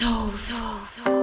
So. so.